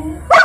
Bye.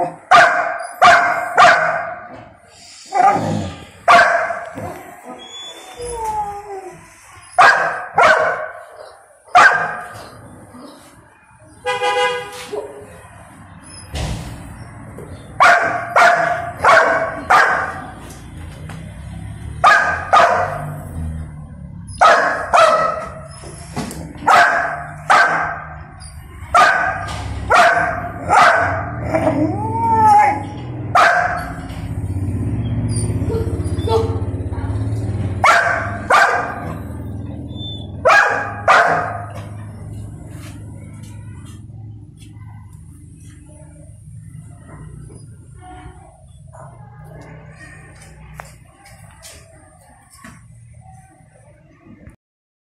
Gracias.